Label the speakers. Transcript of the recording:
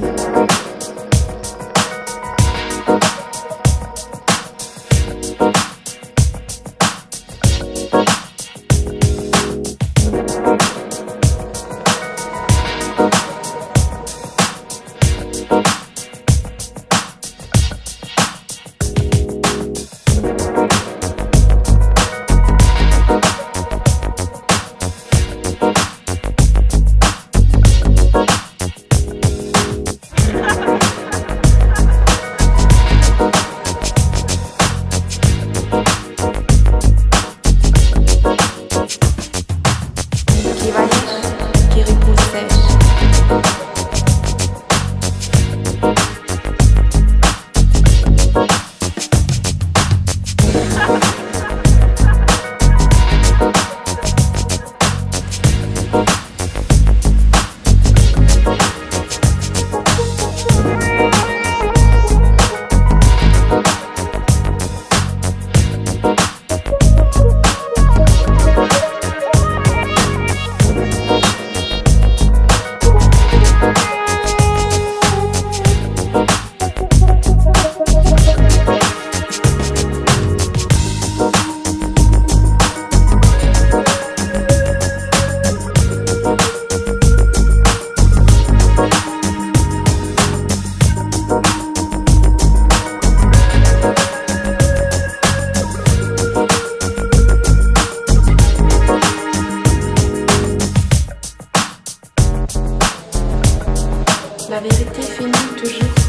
Speaker 1: Podcast. Thank La vérité finit toujours.